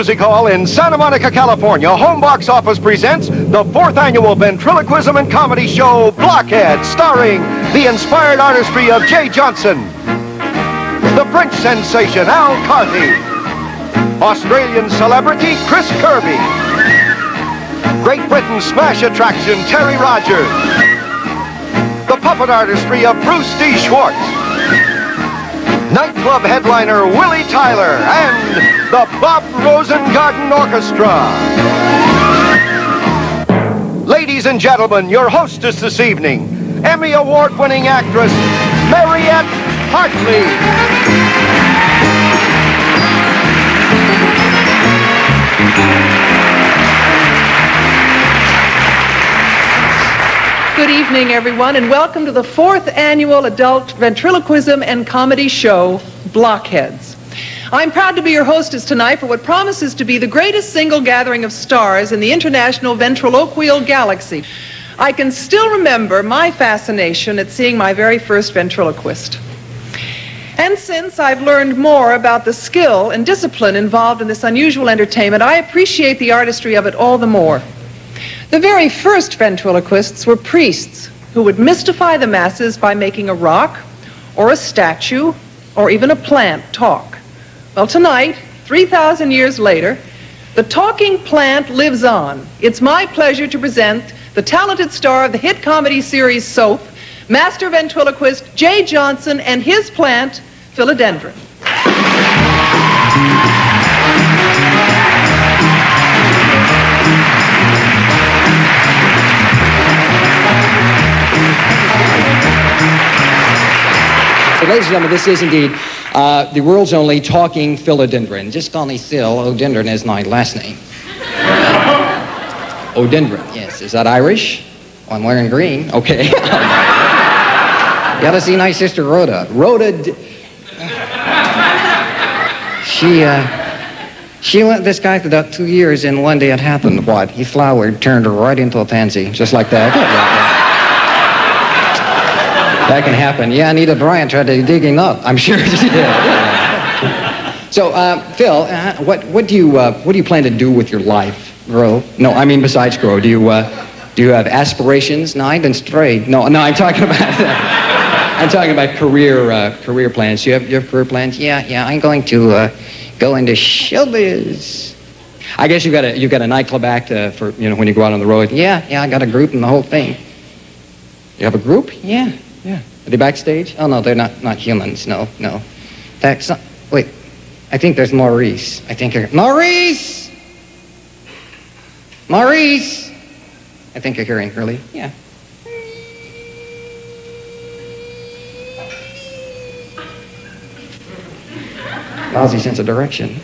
Music Hall in Santa Monica, California, Home Box Office presents the fourth annual ventriloquism and comedy show, Blockhead, starring the inspired artistry of Jay Johnson, the French sensation, Al Carty, Australian celebrity, Chris Kirby, Great Britain smash attraction, Terry Rogers, the puppet artistry of Bruce D. Schwartz, nightclub headliner Willie Tyler, and the Bob Rosengarden Orchestra. Ladies and gentlemen, your hostess this evening, Emmy Award-winning actress, Mariette Hartley. Good evening, everyone, and welcome to the fourth annual adult ventriloquism and comedy show, Blockheads. I'm proud to be your hostess tonight for what promises to be the greatest single gathering of stars in the international ventriloquial galaxy. I can still remember my fascination at seeing my very first ventriloquist. And since I've learned more about the skill and discipline involved in this unusual entertainment, I appreciate the artistry of it all the more. The very first ventriloquists were priests who would mystify the masses by making a rock or a statue or even a plant talk. Well, tonight, 3,000 years later, the talking plant lives on. It's my pleasure to present the talented star of the hit comedy series Soap, master ventriloquist Jay Johnson and his plant, Philodendron. So, ladies and gentlemen, this is indeed uh, the world's only talking philodendron. Just call me Phil. Odendron is my last name. Odendron, yes. Is that Irish? Oh, I'm wearing green. Okay. you to see my sister Rhoda. Rhoda, d- she, uh, she went this guy for about two years, and one day it happened. What? He flowered, turned right into a pansy, just like that. That can happen. Yeah, Anita Bryant tried to dig him up. I'm sure she did. So, uh, Phil, uh, what, what, do you, uh, what do you plan to do with your life, grow? No, I mean besides grow. Do you, uh, do you have aspirations? No, I didn't stray. No, no, I'm talking about, I'm talking about career, uh, career plans. You have, you have career plans? Yeah, yeah, I'm going to uh, go into showbiz. I guess you got a, you got a nightclub act uh, for, you know, when you go out on the road. Yeah, yeah, I got a group and the whole thing. You have a group? Yeah, yeah. Are they backstage? Oh, no, they're not, not humans. No, no. That's not, wait. I think there's Maurice. I think you're, Maurice! Maurice! I think you're hearing early. Yeah. Lousy sense of direction.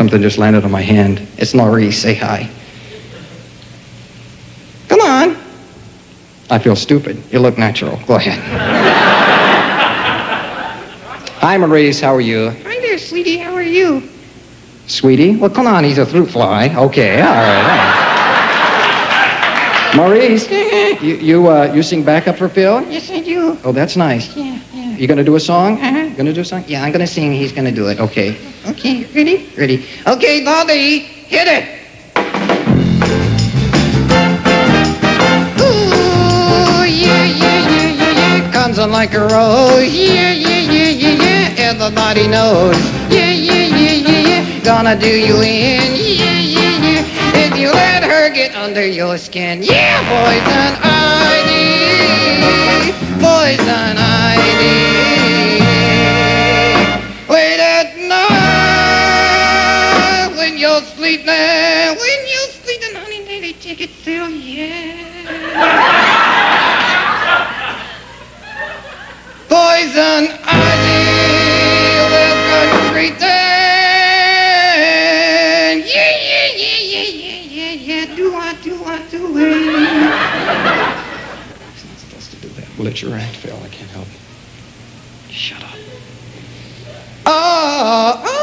Something just landed on my hand. It's Maurice. Say hi. Come on. I feel stupid. You look natural. Go ahead. hi, Maurice. How are you? Hi there, sweetie. How are you? Sweetie? Well, come on. He's a fruit fly. Okay. All right. All right. Maurice, you you uh, you sing backup for Phil? Yes, I do. Oh, that's nice. Yeah, yeah. You gonna do a song? Uh-huh. You gonna do a song? Yeah, I'm gonna sing. He's gonna do it. Okay. Okay. Ready? Ready. Okay, Bobby, hit it. Yeah, yeah, yeah, yeah, yeah. Comes on like a rose. Yeah, yeah, yeah, yeah, yeah. Everybody knows. Yeah, yeah, yeah, yeah, yeah. Gonna do you in. Yeah. Get under your skin. Yeah, poison ivy. Poison ivy. Late at night when you're sleeping, when you're sleeping, honey, baby, take it still, yeah. Poison ivy Well, it's your act, Phil. I can't help it. Shut up. Oh, oh, oh,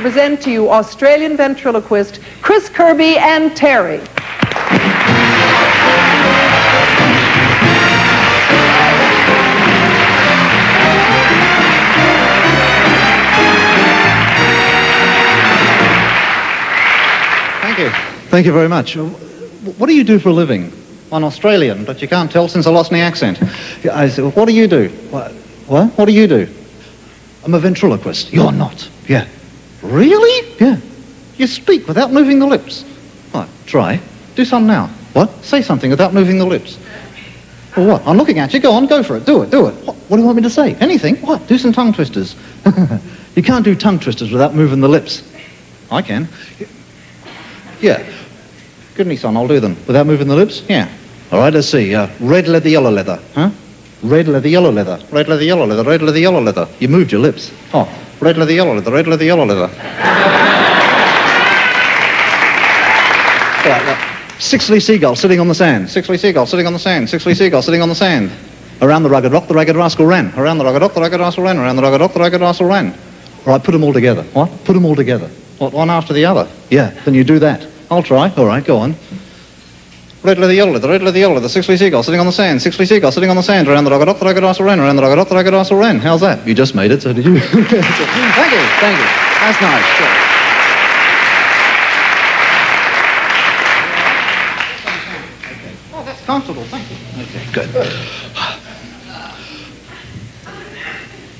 to present to you Australian ventriloquist Chris Kirby and Terry. Thank you. Thank you very much. Uh, What do you do for a living? I'm Australian, but you can't tell since I lost my accent. I said, what do you do? What? What? What do you do? I'm a ventriloquist. You're not. Really? Yeah. You speak without moving the lips. What? Try. Do something now. What? Say something without moving the lips. Well, what? I'm looking at you. Go on, go for it. Do it, do it. What, what do you want me to say? Anything? What? Do some tongue twisters. you can't do tongue twisters without moving the lips. I can. Yeah. Good me, son. I'll do them. Without moving the lips? Yeah. All right, let's see. Uh, red leather, yellow leather. Huh? Red leather, yellow leather. Red leather, yellow leather. Red leather, yellow leather. You moved your lips. Oh, red leather, yellow leather. Red leather, yellow leather. Right, Sixthly seagull sitting on the sand. Sixthly seagull sitting on the sand. Sixthly seagull sitting on the sand. Around the rugged rock, the ragged rascal ran. Around the rugged rock, the ragged rascal ran. Around the rugged rock, the ragged rascal ran. All right, put them all together. What? Put them all together. What, one after the other? Yeah, then you do that. I'll try. All right, go on. Red leather, yellow leather, red leather, yellow leather, sixthly seagull sitting on the sand, sixthly seagull sitting on the sand, around the rugged rock, the ragged rascal ran, around the rugged rock, the ragged rascal ran. How's that? You just made it, so did you? thank you, thank you. That's nice. Sure. Oh, that's comfortable, thank you. Okay, good.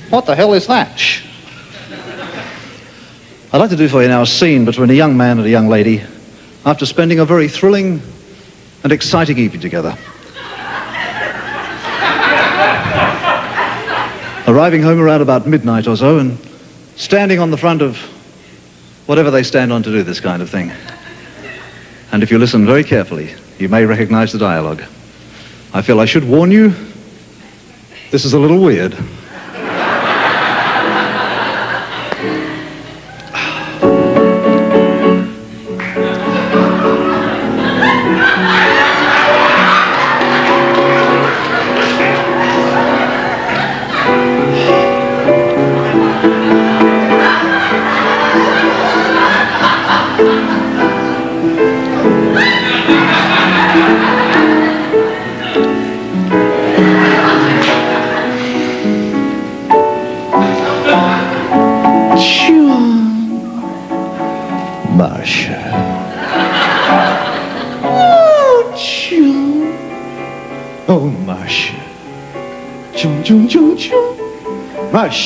What the hell is that? Shh. I'd like to do for you now a scene between a young man and a young lady after spending a very thrilling and exciting evening together. Arriving home around about midnight or so and standing on the front of whatever they stand on to do this kind of thing. And if you listen very carefully, you may recognize the dialogue. I feel I should warn you, this is a little weird.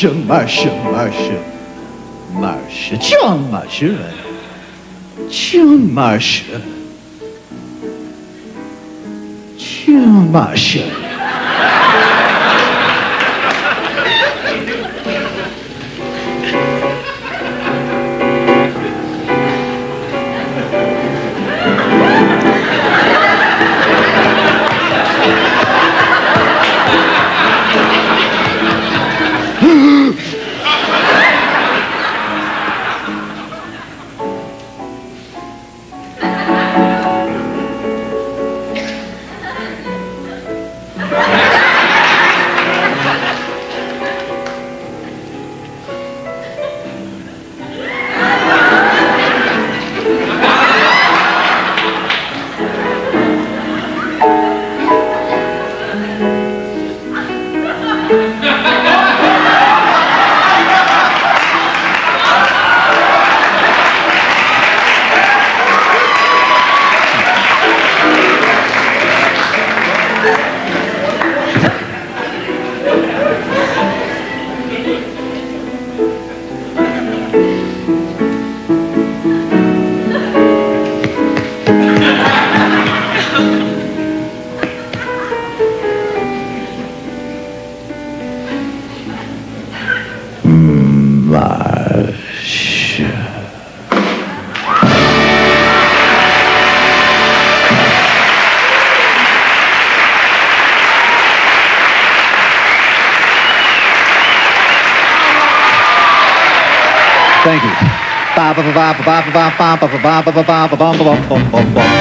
什么什么什么是什是什么是什么是什是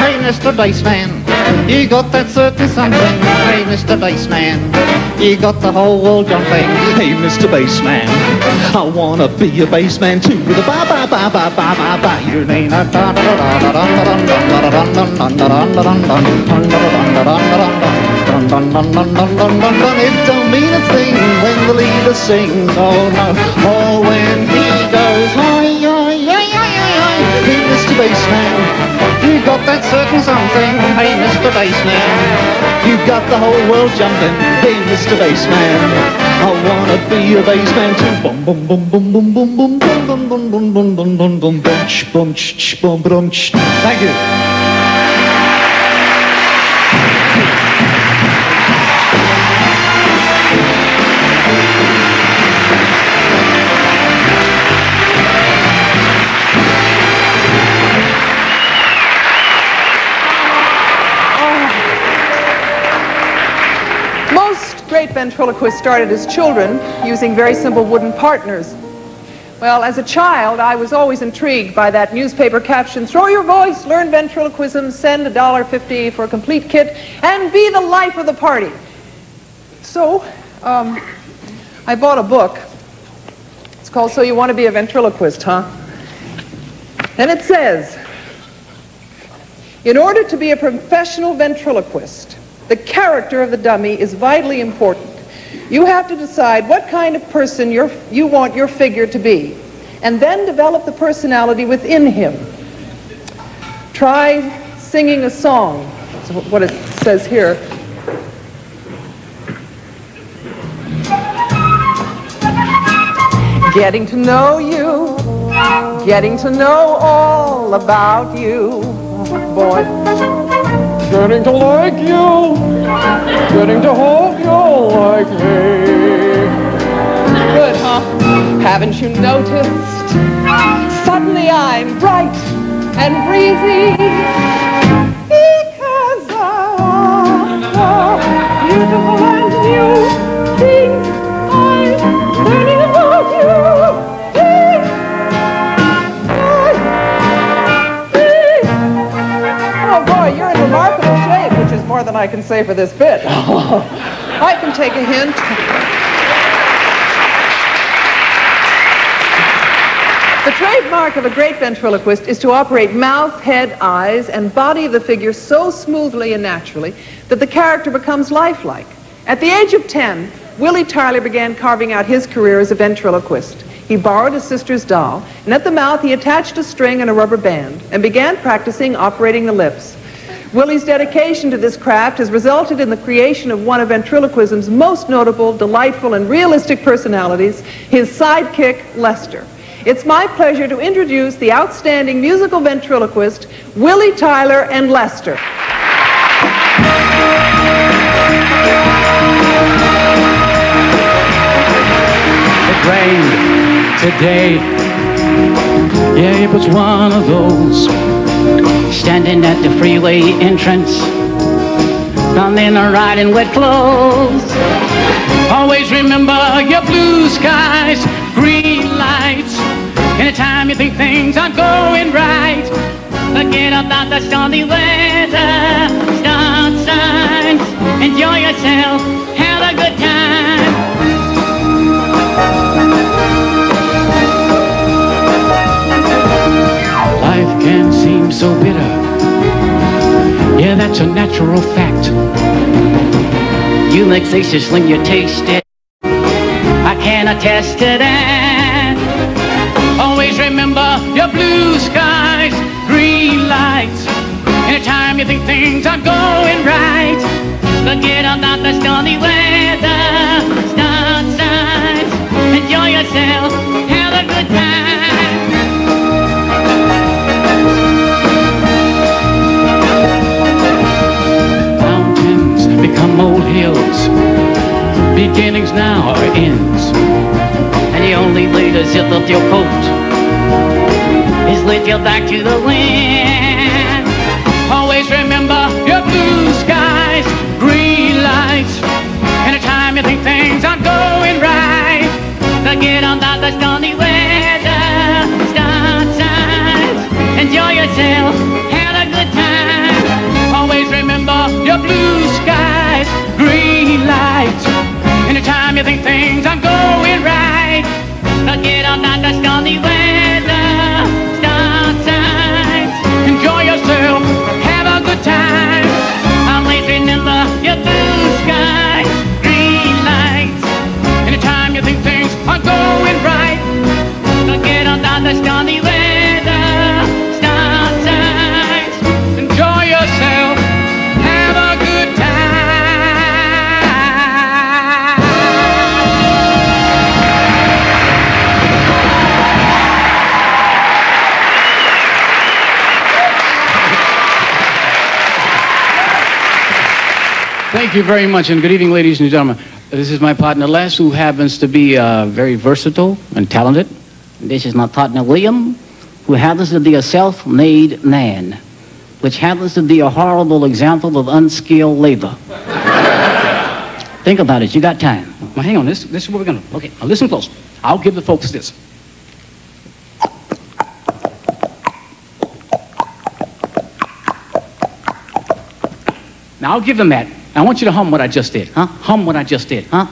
Hey, Mr. Bassman. You got that certain something, hey Mr. Bassman. You got the whole world jumping, hey Mr. Bassman. I wanna be a bassman too with a ba ba ba ba ba ba ba. Your name da da da da da da da da da da da da da it don't mean a thing when the leader sings, oh no, or when he goes, hi, Mr. Bassman, you got that certain something, hey, Mr. Bassman, you got the whole world jumping, hey, Mr. Bassman, I wanna be a bassman too, boom, boom, boom, boom, boom, boom, boom, boom, boom, boom, boom, boom, boom, boom, boom, boom, ch, boom, ch, ch, boom, boom, ch. Ventriloquists started as children using very simple wooden partners. Well, as a child, I was always intrigued by that newspaper caption, throw your voice, learn ventriloquism, send $1.50 for a complete kit, and be the life of the party. So, um, I bought a book. It's called So You Want to Be a Ventriloquist, huh? And it says, in order to be a professional ventriloquist, the character of the dummy is vitally important. You have to decide what kind of person you want your figure to be, and then develop the personality within him. Try singing a song. That's what it says here. Getting to know you, getting to know all about you. Boy, getting to like you, getting to hope you'll like me. Good, huh? Haven't you noticed? Suddenly I'm bright and breezy because I'm beautiful and new. Things I'm learning more than I can say for this bit. I can take a hint. The trademark of a great ventriloquist is to operate mouth, head, eyes, and body of the figure so smoothly and naturally that the character becomes lifelike. At the age of 10, Willie Tyler began carving out his career as a ventriloquist. He borrowed his sister's doll, and at the mouth he attached a string and a rubber band and began practicing operating the lips. Willie's dedication to this craft has resulted in the creation of one of ventriloquism's most notable, delightful, and realistic personalities, his sidekick, Lester. It's my pleasure to introduce the outstanding musical ventriloquist, Willie Tyler and Lester. It rained today. Yeah, it was one of those. Standing at the freeway entrance. Nothing or riding wet clothes. Always remember your blue skies, green lights. Anytime you think things aren't going right, forget about the stormy weather, start signs. Enjoy yourself, have a good time. Life can seem so bitter. Yeah, that's a natural fact. You make vexatious when you taste it. I can attest to that. Always remember your blue skies, green lights. Anytime you think things are going right, forget about the stormy weather, Beginnings now are ends. And the only way to zip up your coat is lift your back to the wind. Always remember your blue skies, green lights. Anytime you think things aren't going right, forget about the stormy weather. Start signs. Enjoy yourself, have a good time. Always remember your blue skies, green lights. Anytime you think things are going right, forget about the stormy weather, stop signs. Enjoy yourself, have a good time. Always remember your blue skies, green lights. Anytime you think things are going right, forget about the stormy weather, Thank you very much, and good evening, ladies and gentlemen. This is my partner Les, who happens to be uh, very versatile and talented. This is my partner William, who happens to be a self-made man, which happens to be a horrible example of unskilled labor. Think about it. You got time. Now, hang on. This, this is what we're going to. Okay, now listen close. I'll give the folks this. Now, I'll give them that. I want you to hum what I just did. Huh? Hum what I just did. Huh?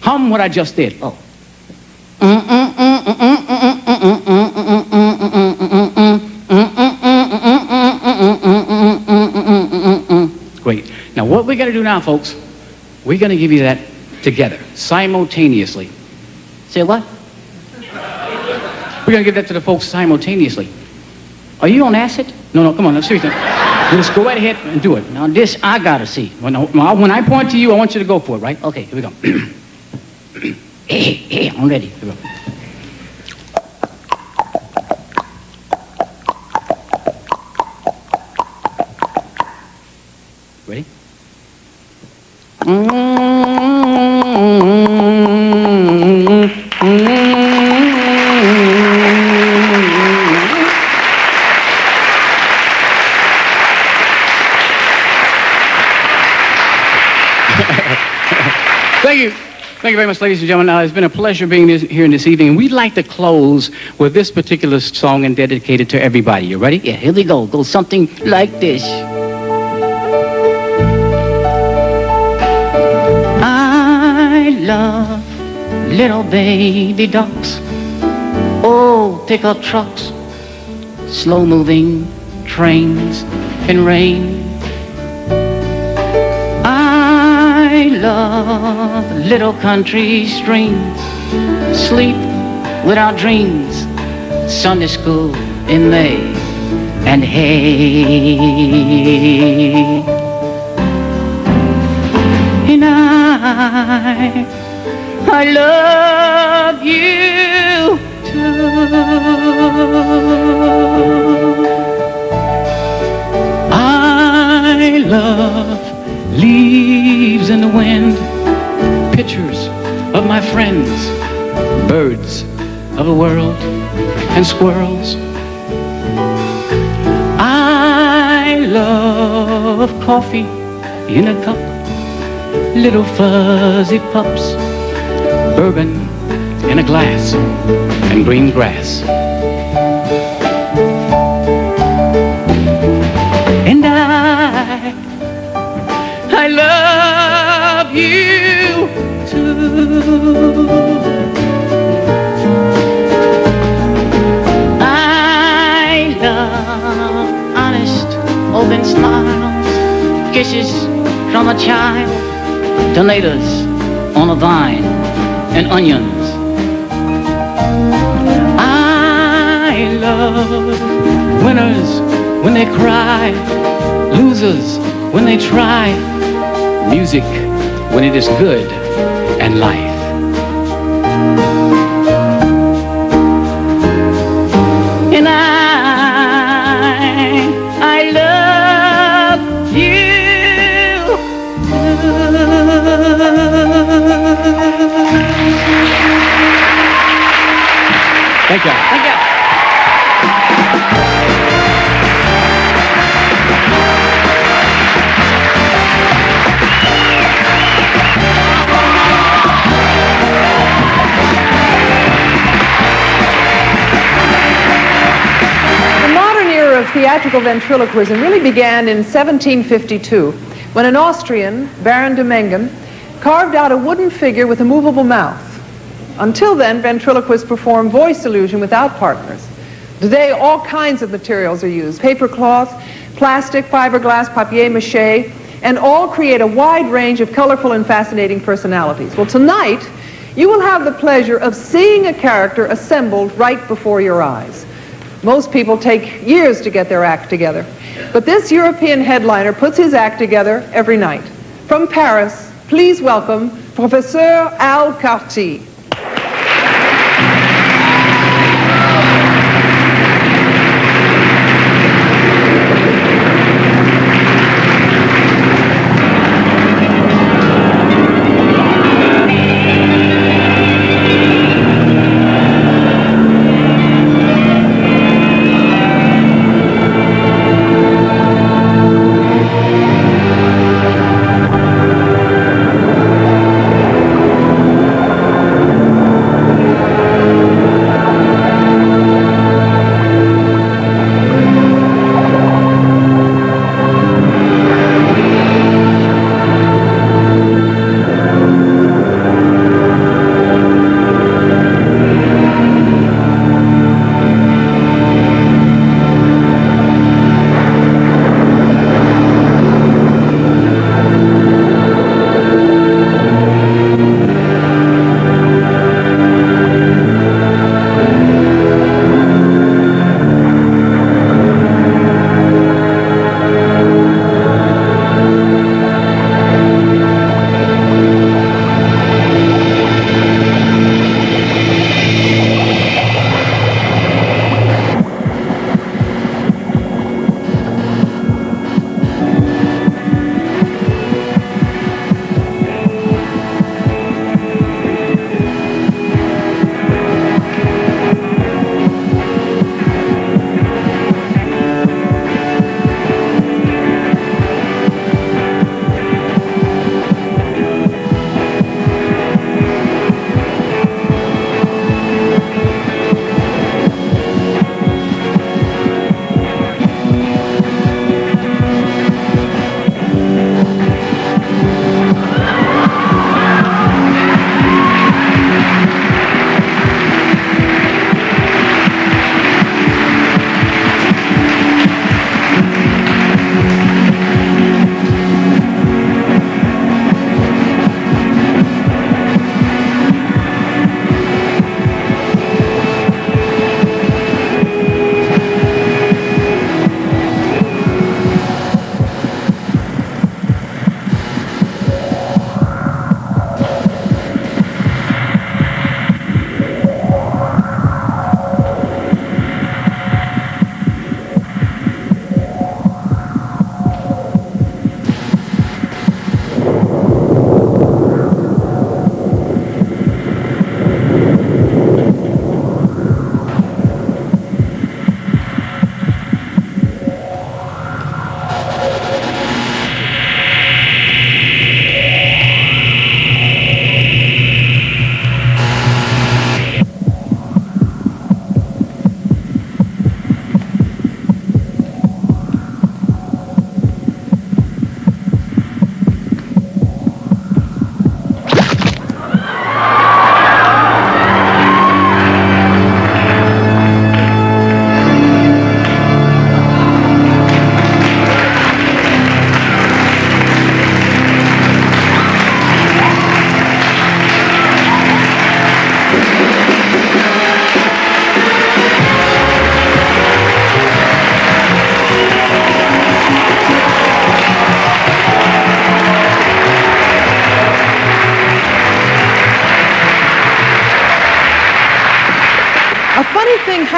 Hum what I just did. Oh. Great. Now, what we're going to do now, folks, we're going to give you that together, simultaneously. Say what? We're going to give that to the folks simultaneously. Are you on acid? No, no, come on, let's seriously. Just go right ahead and do it. Now this I gotta see. When I, when I point to you, I want you to go for it, right? Okay. Here we go. I'm ready. Here we go. Thank you very much, ladies and gentlemen. Uh, it's been a pleasure being this, here this evening. We'd like to close with this particular song and dedicate it to everybody. You ready? Yeah, here we go. Go something like this. I love little baby ducks. Oh, pickup trucks, slow moving trains and rain. Love little country streams, sleep without dreams, Sunday school in May, and hay. And I, I love wind, pictures of my friends, birds of the world, and squirrels. I love coffee in a cup, little fuzzy pups, bourbon in a glass, and green grass. And I I love you too. I love honest, open smiles, kisses from a child, tomatoes on a vine, and onions. I love winners when they cry, losers when they try, music when it is good, and life. And I, I love you. Thank you. Thank you. Theatrical ventriloquism really began in 1752 when an Austrian, Baron de Mengen, carved out a wooden figure with a movable mouth. Until then, ventriloquists performed voice illusion without partners. Today, all kinds of materials are used, paper cloth, plastic, fiberglass, papier-mâché, and all create a wide range of colorful and fascinating personalities. Well, tonight, you will have the pleasure of seeing a character assembled right before your eyes. Most people take years to get their act together. But this European headliner puts his act together every night. From Paris, please welcome Professor Al Carty.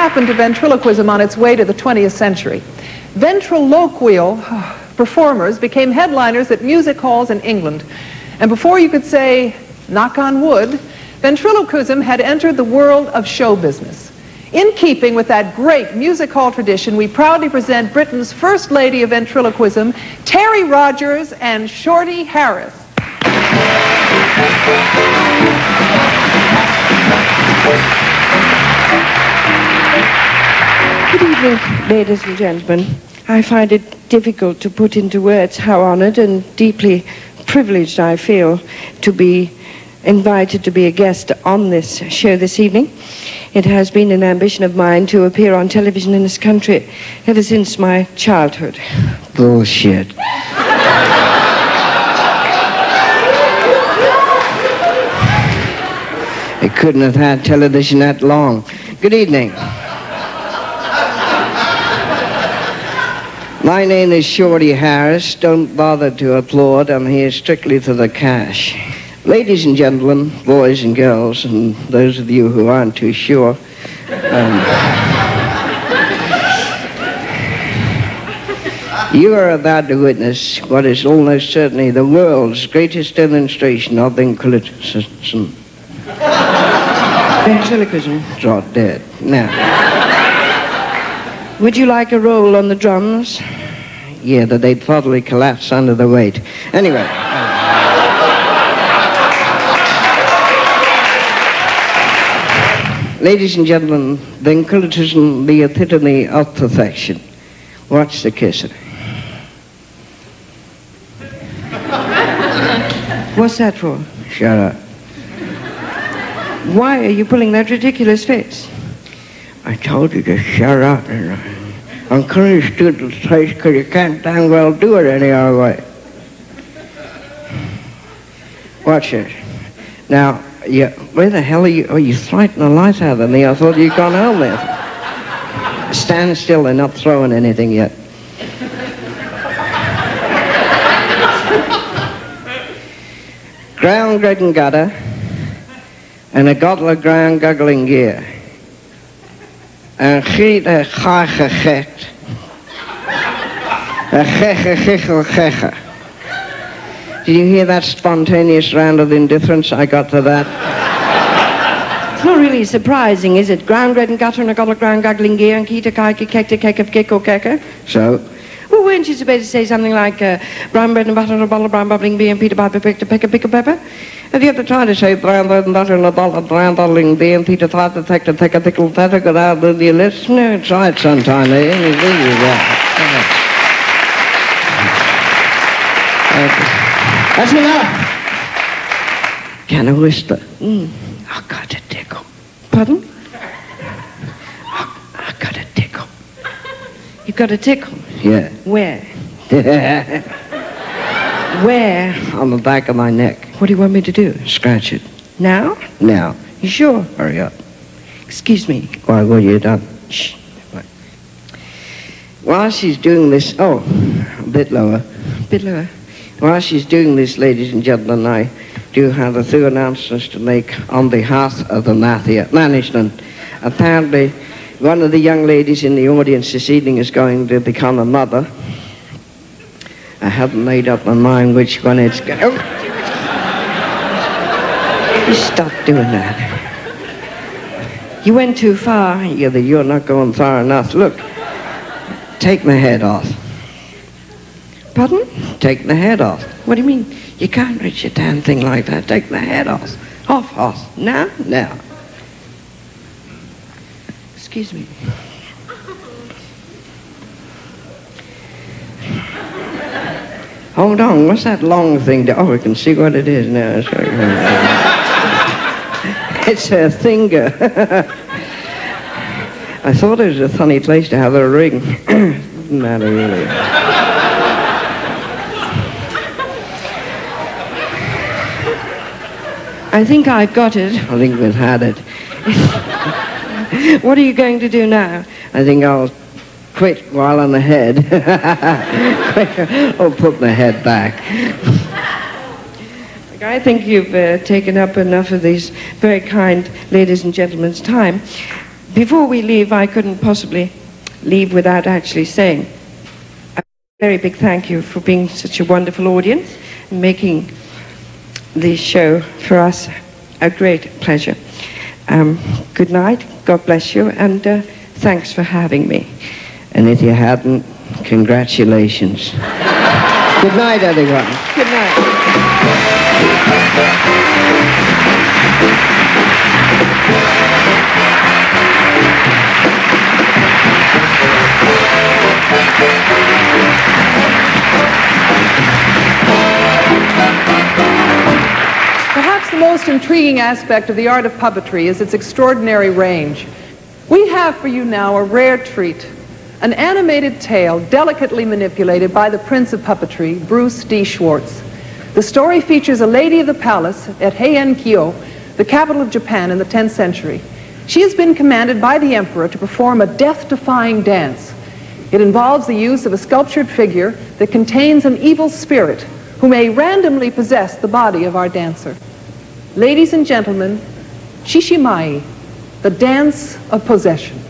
Happened to ventriloquism on its way to the 20th century. Ventriloquial performers became headliners at music halls in England. And before you could say, knock on wood, ventriloquism had entered the world of show business. In keeping with that great music hall tradition, we proudly present Britain's first lady of ventriloquism, Terry Rogers and Shorty Harris. Good evening, ladies and gentlemen. I find it difficult to put into words how honored and deeply privileged I feel to be invited to be a guest on this show this evening. It has been an ambition of mine to appear on television in this country ever since my childhood. Bullshit. It couldn't have had television that long. Good evening. My name is Shorty Harris. Don't bother to applaud. I'm here strictly for the cash. Ladies and gentlemen, boys and girls, and those of you who aren't too sure, um, you are about to witness what is almost certainly the world's greatest demonstration of ventriloquism. Ventriloquism. Drop dead. Now, Would you like a roll on the drums? yeah, that they'd probably collapse under the weight. Anyway. Ladies and gentlemen, the ventriloquism, the epitome of perfection. Watch the kisser. What's that for? Shut up. Why are you pulling that ridiculous face? I told you to shut up. And I encouraged you to place because you can't damn well do it any other way. Watch this. Now, you, where the hell are you? Oh, you frightened the life out of me. I thought you'd gone home there. Stand still. They're not throwing anything yet. ground grading gutter and a bottle of ground guggling gear. Een gage gekt. Een gegge gichel gegge. Did you hear that spontaneous round of indifference I got to that? It's not really surprising, is it? Ground red and gutter and a gobble of ground guggling gear and keeta kaiki kekta kek of kick or kecker. So, Well, weren't you supposed to say something like uh, brown bread and butter and a bottle of brown bubbling beer and Peter Piper picked a peck of pickle pepper? have you ever tried to say brown bread and butter and a bottle of brown bottling beer and Peter to take to take a pickle pepper got out with your lips? No, try it sometime, eh? You really will. That's enough. Can I whisper? Mm. I got a tickle. Pardon? I got a tickle. You've got a tickle. Yeah. Where? Where? On the back of my neck. What do you want me to do? Scratch it. Now? Now. You sure? Hurry up. Excuse me. Why, what you done? Shh. While she's doing this, oh, a bit lower. A Bit lower. While she's doing this, ladies and gentlemen, I do have a few announcements to make on behalf of the mafia management. Apparently, one of the young ladies in the audience this evening is going to become a mother. I haven't made up my mind which one it's going. Oh. You stop doing that. You went too far. But you're not going far enough. Look, take my head off. Pardon? Take the head off. What do you mean? You can't reach a damn thing like that. Take the head off. Off, off. Now, now. Excuse me. Hold on. What's that long thing? Oh, we can see what it is now. It's, a finger. I thought it was a funny place to have a ring. Doesn't matter really. I think I've got it. I think we've had it. What are you going to do now? I think I'll quit while on the head. or put my head back. I think you've uh, taken up enough of these very kind ladies and gentlemen's time. Before we leave, I couldn't possibly leave without actually saying a very big thank you for being such a wonderful audience and making the show for us a great pleasure. Um, good night, God bless you, and uh, thanks for having me. And if you hadn't, congratulations. Good night, everyone. Good night. intriguing aspect of the art of puppetry is its extraordinary range. We have for you now a rare treat, an animated tale delicately manipulated by the prince of puppetry, Bruce D. Schwartz. The story features a lady of the palace at Heian-kyo, the capital of Japan in the 10th century. She has been commanded by the emperor to perform a death-defying dance. It involves the use of a sculptured figure that contains an evil spirit who may randomly possess the body of our dancer. Ladies and gentlemen, Shishimai, the dance of possession.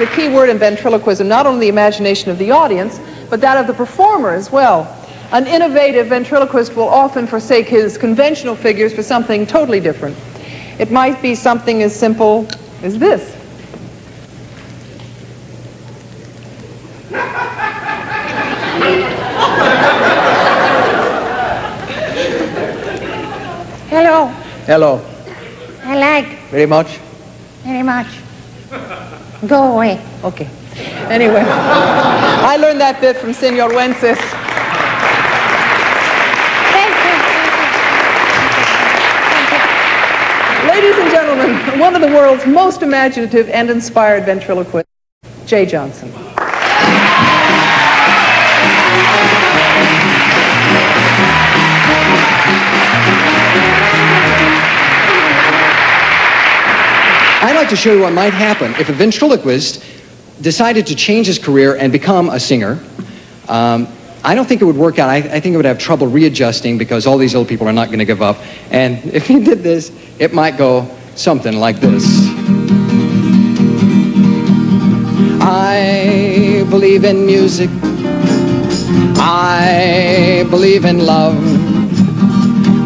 Is a key word in ventriloquism, not only the imagination of the audience, but that of the performer as well. An innovative ventriloquist will often forsake his conventional figures for something totally different. It might be something as simple as this. Hello. Hello. I like Very much. very much. Go away. Okay. Anyway, I learned that bit from Senor Wences. Thank you. Ladies and gentlemen, one of the world's most imaginative and inspired ventriloquists, Jay Johnson. I'd like to show you what might happen if a ventriloquist decided to change his career and become a singer. Um, I don't think it would work out. I, I think it would have trouble readjusting because all these old people are not going to give up. And if he did this, it might go something like this. I believe in music. I believe in love.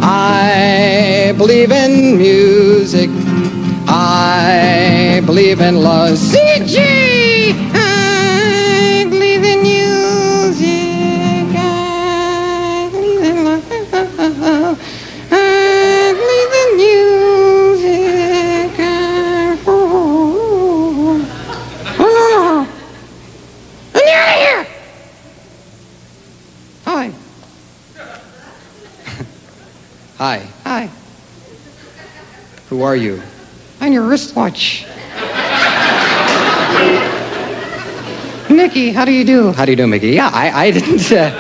I believe in music. I believe in love. CJ, I believe in music. I believe in love. I believe in music. I... Oh. Oh. I'm out of here! Hi. Hi. Hi. Who are you? On your wristwatch. Mickey, how do you do? How do you do, Mickey? Yeah, I, I didn't. Uh,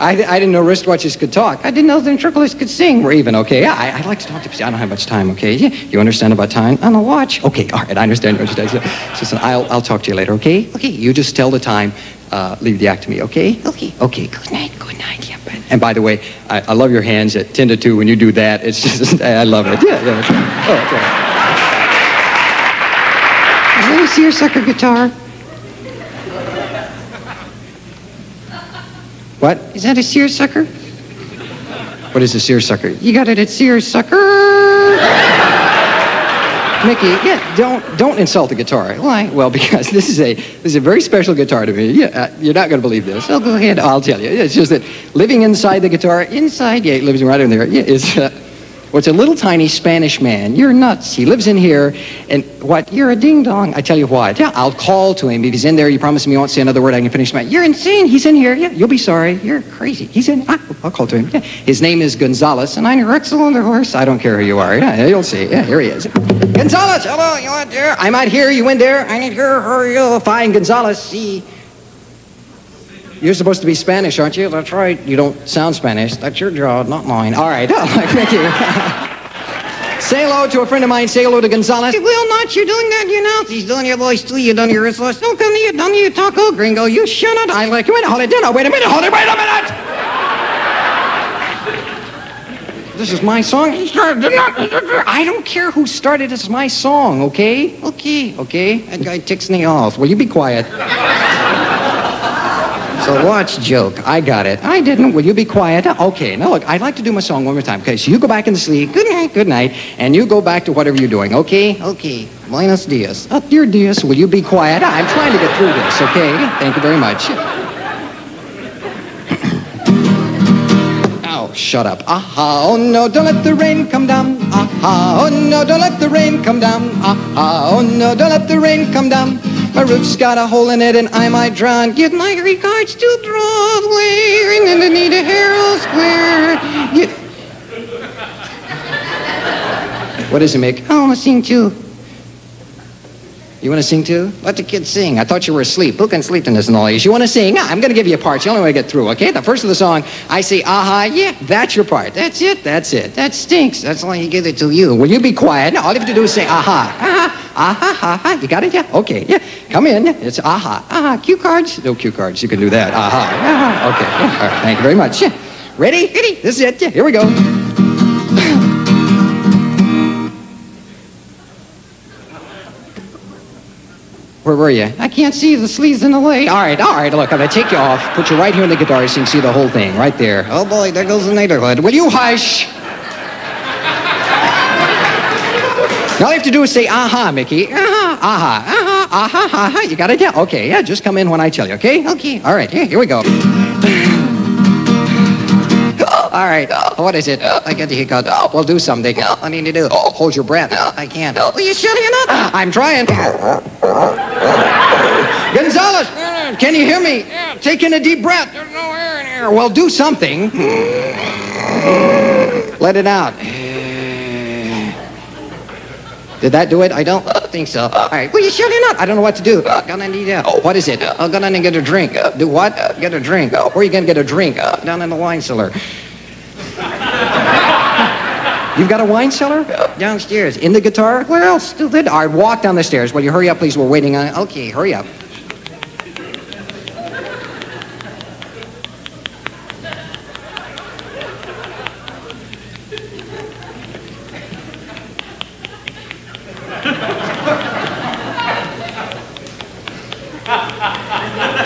I, I didn't know wristwatches could talk. I didn't know ventriloquists could sing. We're even, okay? Yeah, I, I'd like to talk to you. I don't have much time, okay? Yeah, you understand about time? On the watch. Okay, all right, I understand you said. Listen, I'll, I'll talk to you later, okay? Okay, you just tell the time. Uh, leave the act to me, okay? Okay. Okay, good night, and by the way, I, I love your hands at 10 to 2 when you do that. It's just, I love it. Yeah, yeah. Okay. Oh, okay. Is that a seersucker guitar? What? Is that a seersucker? What is a seersucker? You got it at seersucker. Mickey, yeah, don't don't insult the guitar. Why? Well, because this is a this is a very special guitar to me. Yeah, uh, you're not going to believe this. So go ahead. I'll tell you. It's just that living inside the guitar, inside, yeah, it lives right in there. Yeah, is uh, well, it's a little tiny Spanish man. You're nuts. He lives in here, and what? You're a ding dong. I tell you what. Yeah, I'll call to him if he's in there. You promise me you won't say another word. I can finish my. You're insane. He's in here. Yeah, you'll be sorry. You're crazy. He's in. Ah, I'll call to him. Yeah. His name is Gonzalez, and I'm your excellent horse. I don't care who you are. Yeah, you'll see. Yeah, here he is. Gonzalez, hello. You out there? I'm out here. You in there? I need here. Hurry up. Fine, Gonzalez. See. You're supposed to be Spanish, aren't you? That's right. You don't sound Spanish. That's your job, not mine. All right. Oh, thank you. Say hello to a friend of mine. Say hello to Gonzalez. Will not. You're doing that, you know. He's doing your voice too. You're doing your wristwatch. Don't come here. Don't you taco oh, gringo. You shut it. I like you. Wait, hold it down. Wait a minute. Hold it. Wait a minute. This is my song. I don't care who started. It's my song. Okay. Okay. Okay. That guy ticks me off. Will you be quiet? So watch joke. I got it. I didn't. Will you be quiet? Okay. Now look, I'd like to do my song one more time. Okay. So you go back in the sleep. Good night. Good night. And you go back to whatever you're doing. Okay. Okay. Buenos dias. Oh, dear dias. Will you be quiet? I'm trying to get through this. Okay. Thank you very much. Oh, shut up. Aha, oh no, don't let the rain come down. Aha, oh no, don't let the rain come down. Aha, oh no, don't let the rain come down. My roof's got a hole in it and I might drown. Give my regards to Broadway and then Anita Herald Square. Get... What is it, Mick? I want to sing too. You want to sing too? Let the kids sing. I thought you were asleep. Who can sleep in this noise? You want to sing? Ah, I'm going to give you a part. It's the only way to get through, okay? The first of the song, I say, aha, yeah, that's your part. That's it, that's it. That stinks. That's why he gave it to you. Will you be quiet? No, all you have to do is say, aha, aha, aha, aha. You got it? Yeah, okay, yeah. Come in. It's aha, aha. Cue cards? No cue cards. You can do that. Aha, aha. Okay, yeah. All right, thank you very much. Yeah. Ready? Ready? This is it. Yeah, here we go. Where were you? I can't see the sleeves in the way. All right, all right. Look, I'm gonna take you off, put you right here in the guitar so you can see the whole thing, right there. Oh boy, there goes the neighborhood. Will you hush? Now all you have to do is say aha, Mickey. Aha, aha, aha, aha, aha. You got it? Yeah. Okay. Yeah. Just come in when I tell you. Okay. Okay. All right. Yeah. Here we go. All right. Uh, what is it? Uh, I get the hiccup. Uh, well, do something. I need to do. Hold your breath. I can't. Will you shut him up? I'm trying. Gonzalez, can you hear me? Take in a deep breath. There's no air in here. Well, do something. Let it out. Did that do it? I don't think so. All right. Well, you shut him up? I don't know what to do. Gonna need a. What is it? I'm gonna need to get a drink. Do what? Get a drink. Where are you gonna get a drink? Down in the wine cellar. You've got a wine cellar? Downstairs. In the guitar? Where else? Stupid. All right, walk down the stairs. Will you hurry up, please? We're waiting on. Okay, hurry up.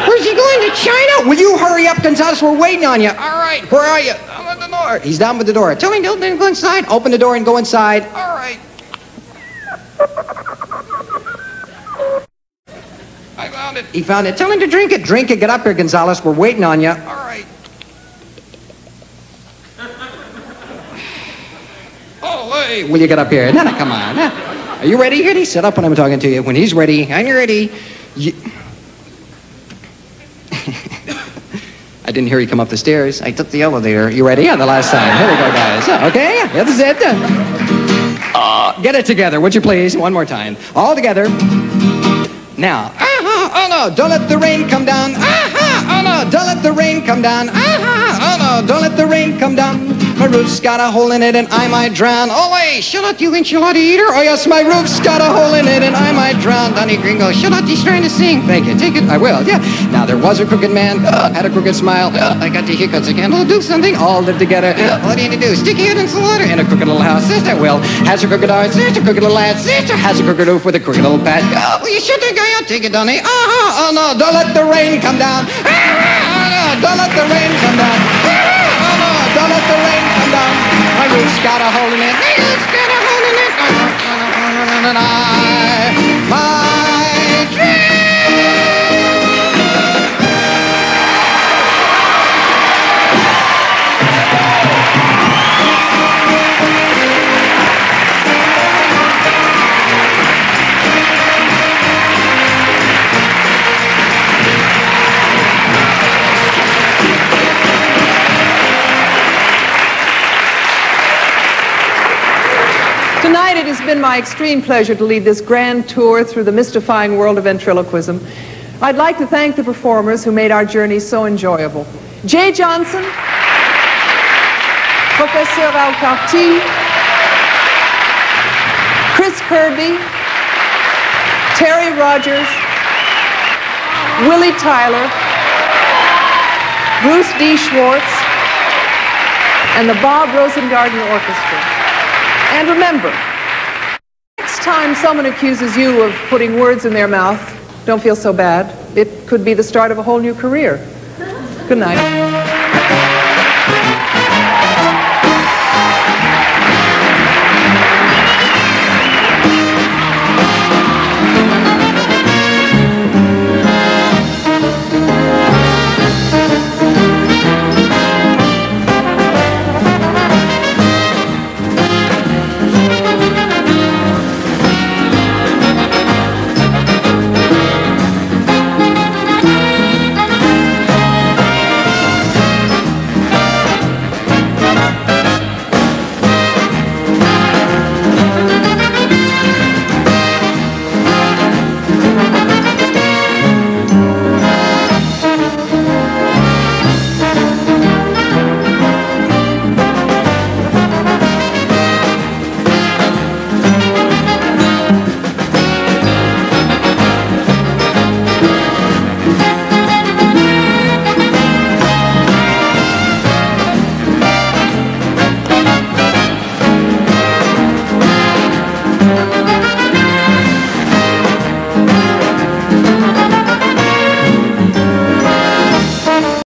Where's he going to China? Will you hurry up, Gonzalez? We're waiting on you. All right, where are you? I'm door. He's down with the door. Tell him to go inside. Open the door and go inside. All right. I found it. He found it. Tell him to drink it. Drink it. Get up here, Gonzalez. We're waiting on you. All right. Oh, hey. Will you get up here? No, no, come on. Are you ready? Ready? Sit up when I'm talking to you. When he's ready, and you're ready. You... didn't hear you come up the stairs. I took the elevator. You ready? Yeah, the last time. Here we go, guys. Okay, this is it. Uh, get it together, would you please? One more time. All together. Now. Uh-huh, oh no, don't let the rain come down. Uh-huh, oh no, don't let the rain come down. Uh-huh, oh no, don't let the rain come down. My roof's got a hole in it and I might drown. Oh wait, shut up, you enchilada eater. Oh yes, my roof's got a hole in it and I might drown. Donny Gringo, shut up, he's trying to sing. Thank you, take it, I will, yeah. Now there was a crooked man, uh, had a crooked smile. Uh, I got the hiccups again. Oh, do something, all live together. Uh, what do you need to do? Stick your head in slaughter in a crooked little house. Sister will has a crooked arm. Sister, crooked little lad. Sister has a crooked roof with a crooked little pat. Oh, you shut the guy up? Take it, Donny. Uh-huh, oh no, don't let the rain come down. Ah, oh no, don't let the rain come down. Let the rain come down. My roof's got a hole in it. My roof's got a hole in it. And I, my dream. Been my extreme pleasure to lead this grand tour through the mystifying world of ventriloquism. I'd like to thank the performers who made our journey so enjoyable. Jay Johnson, Professeur Alcarty, Chris Kirby, Terry Rogers, Willie Tyler, Bruce D. Schwartz, and the Bob Rosengarden Orchestra. And remember, time someone accuses you of putting words in their mouth, don't feel so bad. It could be the start of a whole new career. Good night.